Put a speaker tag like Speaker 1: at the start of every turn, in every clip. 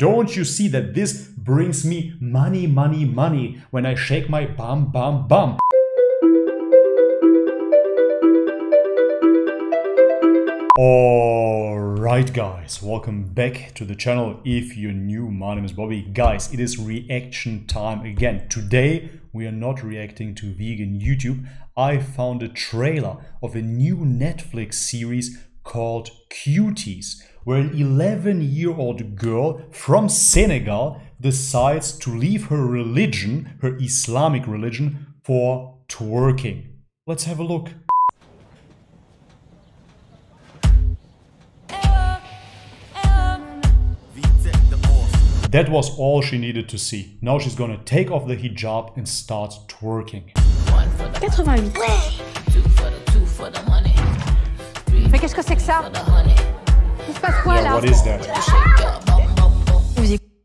Speaker 1: Don't you see that this brings me money, money, money when I shake my bum, bum, bum? Alright guys, welcome back to the channel. If you're new, my name is Bobby. Guys, it is reaction time again. Today we are not reacting to vegan YouTube. I found a trailer of a new Netflix series called Cuties, where an 11 year old girl from Senegal decides to leave her religion, her Islamic religion, for twerking. Let's have a look. That was all she needed to see. Now she's gonna take off the hijab and start twerking.
Speaker 2: 88. Que c'est que ça Il se passe quoi
Speaker 1: Yeah,
Speaker 2: là
Speaker 1: what is that?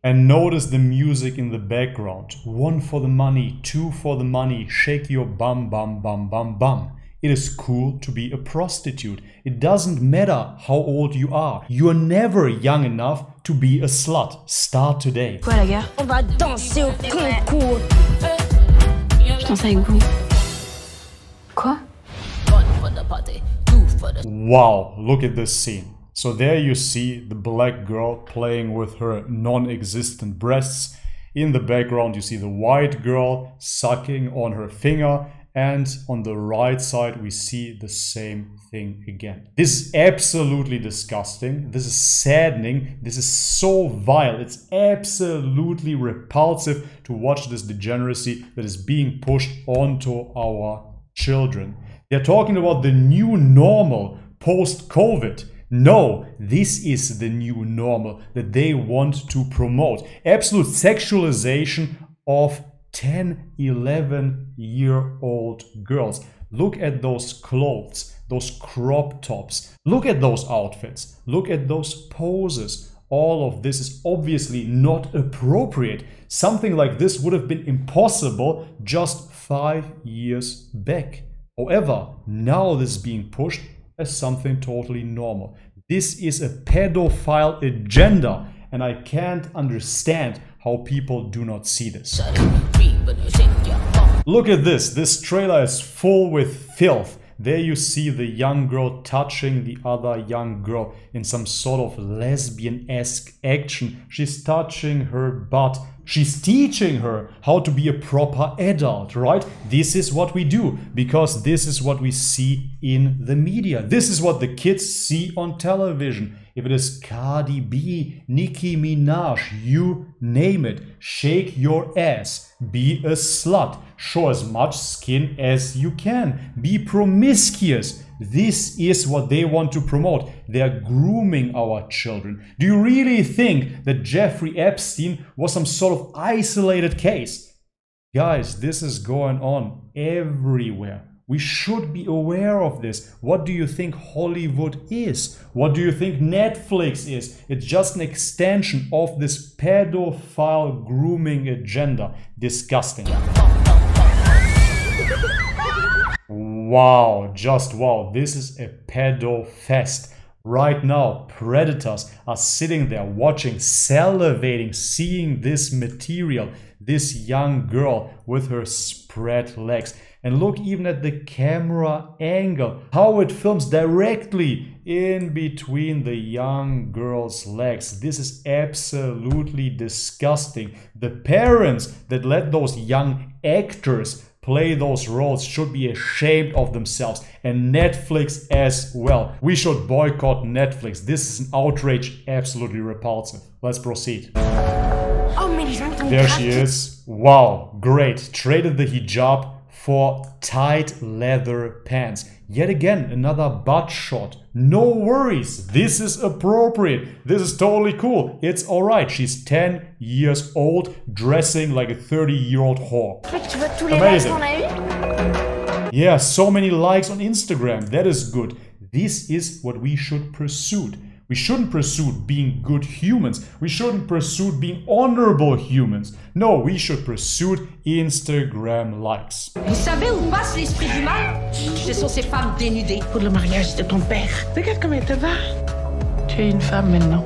Speaker 1: And notice the music in the background. One for the money, two for the money, shake your bum bum bum bum bum. It is cool to be a prostitute. It doesn't matter how old you are. You are never young enough to be a slut. Start today.
Speaker 2: Quoi la gare
Speaker 3: On va danser au concours.
Speaker 2: Je danse avec vous. Quoi
Speaker 1: Wow, look at this scene. So there you see the black girl playing with her non-existent breasts. In the background you see the white girl sucking on her finger and on the right side we see the same thing again. This is absolutely disgusting. This is saddening. This is so vile. It's absolutely repulsive to watch this degeneracy that is being pushed onto our children. They're talking about the new normal post COVID. No, this is the new normal that they want to promote. Absolute sexualization of 10, 11 year old girls. Look at those clothes, those crop tops. Look at those outfits. Look at those poses. All of this is obviously not appropriate. Something like this would have been impossible just five years back. However, now this is being pushed as something totally normal. This is a pedophile agenda, and I can't understand how people do not see this. Look at this. This trailer is full with filth. There you see the young girl touching the other young girl in some sort of lesbian-esque action. She's touching her butt. She's teaching her how to be a proper adult, right? This is what we do because this is what we see in the media. This is what the kids see on television. If it is Cardi B, Nicki Minaj, you name it, shake your ass, be a slut, show as much skin as you can, be promiscuous. This is what they want to promote. They're grooming our children. Do you really think that Jeffrey Epstein was some sort of isolated case? Guys, this is going on everywhere. We should be aware of this. What do you think Hollywood is? What do you think Netflix is? It's just an extension of this pedophile grooming agenda. Disgusting. Wow, just wow. This is a pedo fest. Right now, predators are sitting there watching, salivating, seeing this material, this young girl with her spread legs. And look even at the camera angle, how it films directly in between the young girl's legs. This is absolutely disgusting. The parents that let those young actors play those roles should be ashamed of themselves and Netflix as well. We should boycott Netflix. This is an outrage, absolutely repulsive. Let's proceed.
Speaker 3: Oh, mais les gens ils t'ont
Speaker 1: There she is. Wow, great. Traded the hijab for tight leather pants. Yet again, another butt shot. No worries. This is appropriate. This is totally cool. It's alright. She's 10 years old, dressing like a 30 year old whore.
Speaker 3: Mec, tu vois tous les likes
Speaker 1: Amazing.
Speaker 3: qu'on a eu
Speaker 1: Yeah, so many likes on Instagram. That is good. This is what we should pursue. We shouldn't pursue being good humans. We shouldn't pursue being honorable humans. No, we should pursue Instagram likes.
Speaker 4: Vous savez où passe l'esprit du mal Ce sont ces femmes dénudées.
Speaker 5: pour le mariage de ton père. Regarde comme elle te va. Tu es une femme maintenant.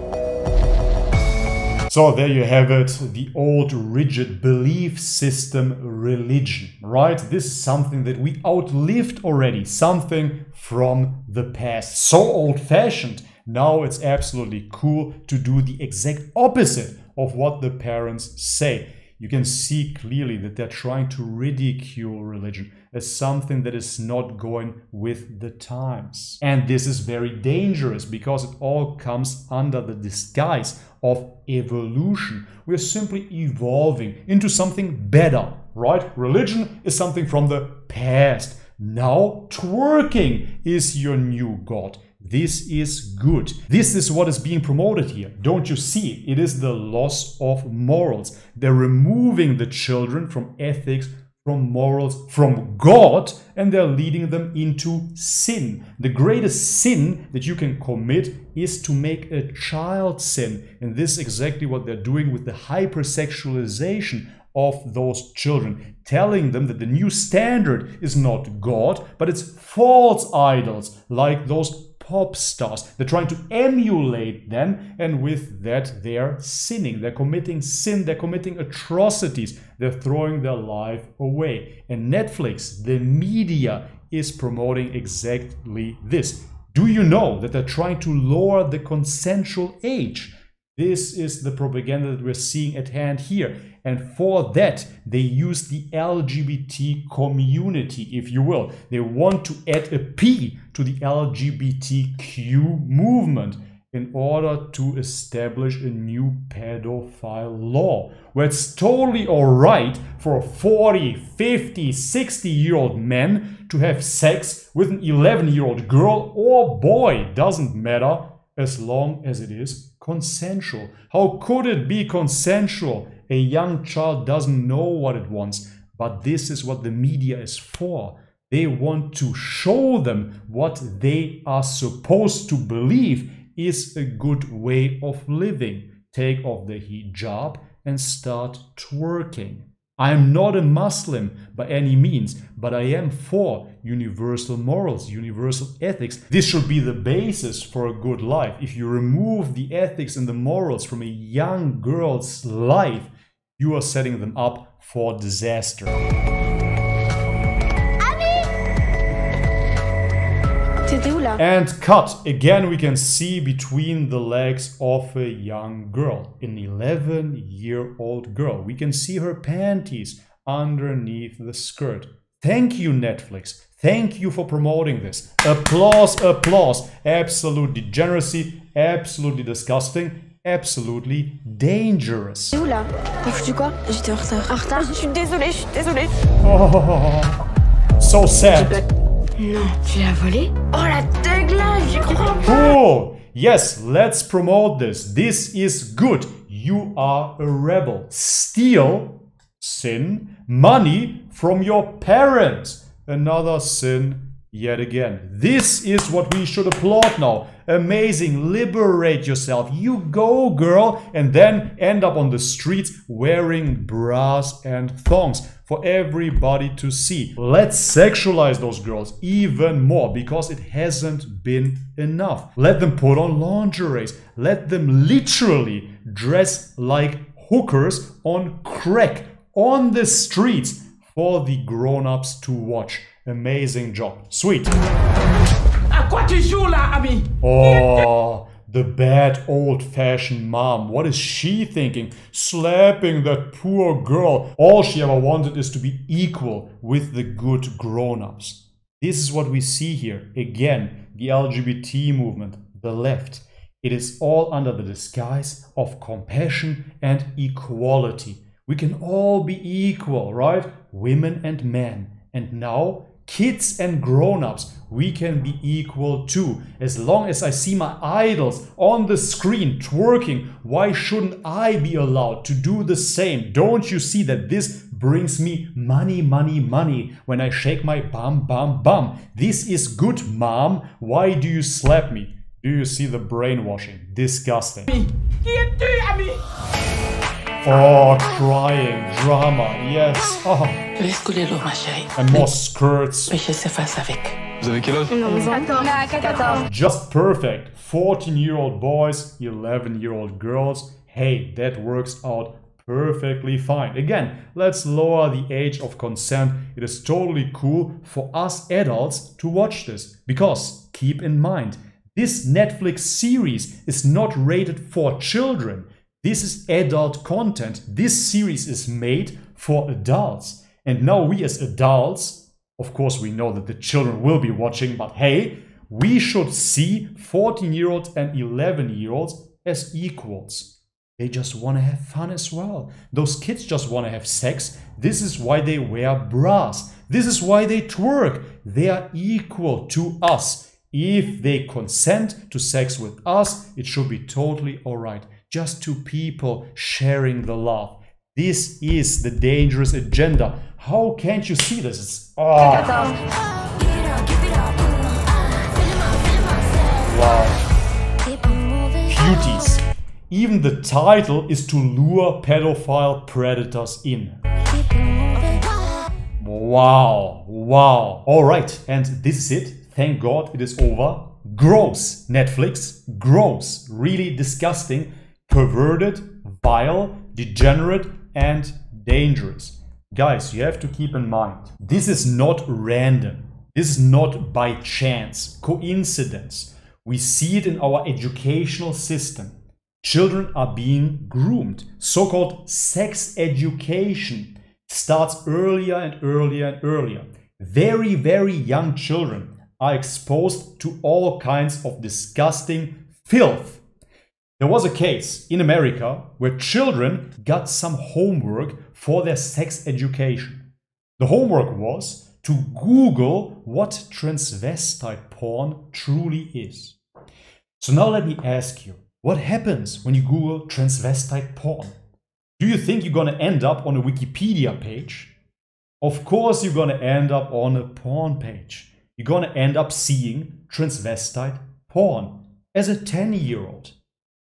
Speaker 1: So there you have it, the old rigid belief system religion, right? This is something that we outlived already, something from the past. So old fashioned. Now it's absolutely cool to do the exact opposite of what the parents say. You can see clearly that they're trying to ridicule religion as something that is not going with the times. And this is very dangerous because it all comes under the disguise of evolution. We're simply evolving into something better, right? Religion is something from the past. Now, twerking is your new god. This is good. This is what is being promoted here. Don't you see? It is the loss of morals. They're removing the children from ethics, from morals, from God, and they're leading them into sin. The greatest sin that you can commit is to make a child sin. And this is exactly what they're doing with the hypersexualization of those children, telling them that the new standard is not God, but it's false idols like those pop stars. They're trying to emulate them, and with that, they're sinning. They're committing sin. They're committing atrocities. They're throwing their life away. And Netflix, the media, is promoting exactly this. Do you know that they're trying to lower the consensual age? This is the propaganda that we're seeing at hand here. And for that, they use the LGBT community, if you will. They want to add a P to the LGBTQ movement in order to establish a new pedophile law where it's totally alright for a 40, 50, 60 year old man to have sex with an 11 year old girl or boy, doesn't matter as long as it is consensual. How could it be consensual? A young child doesn't know what it wants, but this is what the media is for. They want to show them what they are supposed to believe is a good way of living. Take off the hijab and start twerking. I am not a Muslim by any means, but I am for universal morals, universal ethics. This should be the basis for a good life. If you remove the ethics and the morals from a young girl's life, you are setting them up for disaster. And cut. Again, we can see between the legs of a young girl, an 11 year old girl. We can see her panties underneath the skirt. Thank you, Netflix. Thank you for promoting this. Applause, applause. Absolute degeneracy, absolutely disgusting, absolutely dangerous.
Speaker 3: où là T'as foutu quoi J'étais en retard. En retard Je suis désolée, je suis désolée.
Speaker 1: Oh, so sad.
Speaker 3: Non, tu l'as volé Oh la crois pas
Speaker 1: Cool. Yes, let's promote this. This is good. You are a rebel. Steal, sin, money from your parents. Another sin yet again. This is what we should applaud now. Amazing. Liberate yourself. You go, girl. And then end up on the streets wearing bras and thongs for everybody to see. Let's sexualize those girls even more because it hasn't been enough. Let them put on lingeries. Let them literally dress like hookers on crack on the streets for the grown-ups to watch. Amazing job. Sweet.
Speaker 5: Quoi là, ami
Speaker 1: Oh, the bad old fashioned mom. What is she thinking? Slapping that poor girl. All she ever wanted is to be equal with the good grown ups. This is what we see here. Again, the LGBT movement, the left. It is all under the disguise of compassion and equality. We can all be equal, right? Women and men. And now kids and grown-ups we can be equal too. As long as i see my idols on the screen twerking why shouldn't i be allowed to do the same? Don't you see that this brings me money money money when i shake my bum bum bum? This is good mom. Why do you slap me? Do you see the brainwashing? Disgusting oh crying drama yes oh
Speaker 6: Laisse couler l'eau, ma chérie.
Speaker 1: and more skirts
Speaker 6: Péché s'efface avec.
Speaker 7: Vous avez quel âge
Speaker 1: Just perfect. 14 year old boys, 11 year old girls hey, that works out perfectly fine. Again, let's lower the age of consent. It is totally cool for us adults to watch this because keep in mind, this Netflix series is not rated for children. This is adult content. This series is made for adults. And now we as adults, of course, we know that the children will be watching, but hey, we should see 14 year olds and 11 year olds as equals. They just want to have fun as well. Those kids just want to have sex. This is why they wear bras. This is why they twerk. They are equal to us. If they consent to sex with us, it should be totally alright. Just two people sharing the love. This is the dangerous agenda. How can't you see this? It's, oh, wow. Cuties. Even the title is to lure pedophile predators in. Wow, wow. All right, and this is it. Thank God it is over. Gross, Netflix. Gross. Really disgusting, perverted, vile, degenerate, and dangerous. Guys, you have to keep in mind this is not random. This is not by chance, coincidence. We see it in our educational system. Children are being groomed. So called sex education starts earlier and earlier and earlier. Very, very young children are exposed to all kinds of disgusting filth. There was a case in America where children got some homework for their sex education. The homework was to Google what transvestite porn truly is. So now let me ask you what happens when you Google transvestite porn? Do you think you're gonna end up on a Wikipedia page? Of course, you're gonna end up on a porn page. You're gonna end up seeing transvestite porn as a 10 year old.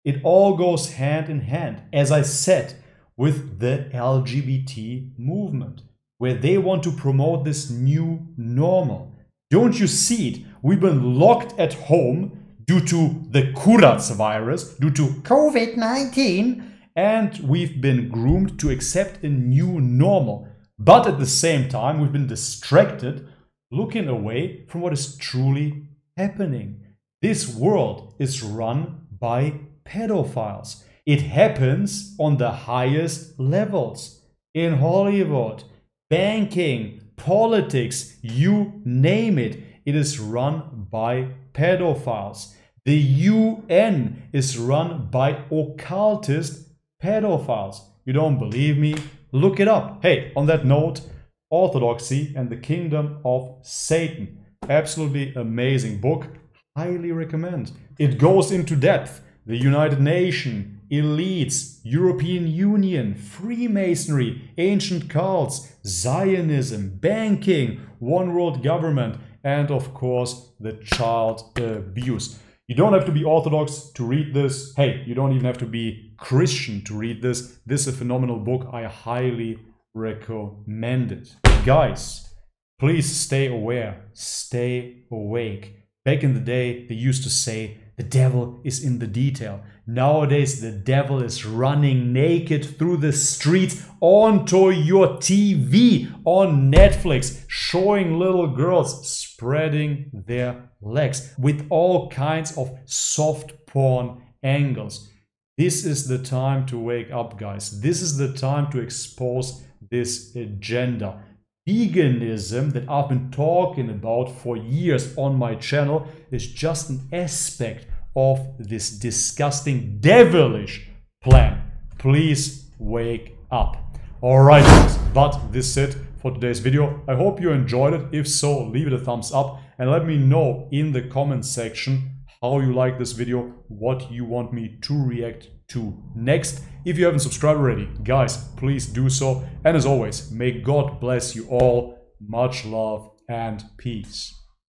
Speaker 1: It all goes hand in hand, as I said, with the LGBT movement, where they want to promote this new normal. Don't you see it? We've been locked at home due to the Kurats virus, due to COVID 19, and we've been groomed to accept a new normal. But at the same time, we've been distracted looking away from what is truly happening. This world is run by pedophiles. It happens on the highest levels in Hollywood, banking, politics, you name it. It is run by pedophiles. The UN is run by occultist pedophiles. You don't believe me? Look it up. Hey, on that note, Orthodoxy and the Kingdom of Satan. Absolutely amazing book. Highly recommend. It goes into depth. The United Nations, elites, European Union, Freemasonry, ancient cults, Zionism, banking, one world government, and of course the child abuse. You don't have to be Orthodox to read this. Hey, you don't even have to be Christian to read this. This is a phenomenal book. I highly recommend it. Guys, please stay aware, stay awake. Back in the day, they used to say, the devil is in the detail. Nowadays, the devil is running naked through the streets onto your TV on Netflix, showing little girls spreading their legs with all kinds of soft porn angles. This is the time to wake up, guys. This is the time to expose this agenda. Veganism that I've been talking about for years on my channel is just an aspect of this disgusting, devilish plan. Please wake up. Alright but this is it for today's video. I hope you enjoyed it. If so, leave it a thumbs up and let me know in the comment section how you like this video, what you want me to react to next. If you haven't subscribed already, guys, please do so. And as always, may God bless you all. Much love and peace.